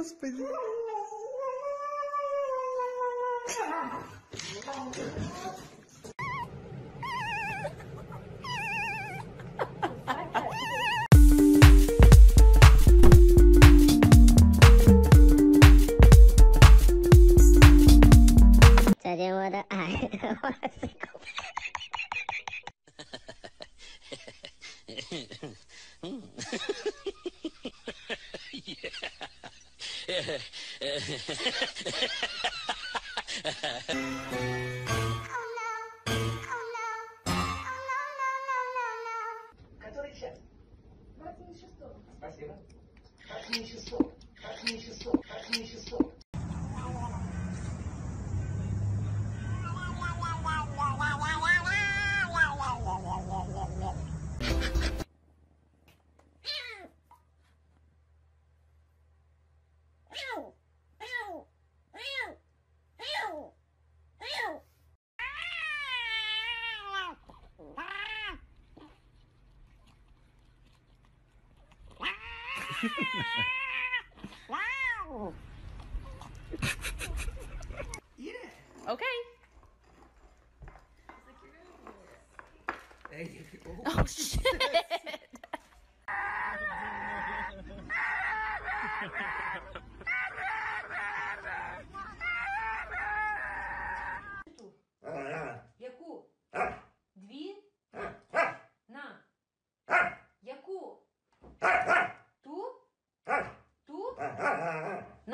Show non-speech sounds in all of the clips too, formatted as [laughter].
Господи. What a single. yeah. Который час? 26 Спасибо. 26 26 26 Okay. There you. Oh shit. [laughs]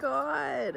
god.